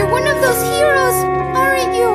You're one of those heroes, aren't you?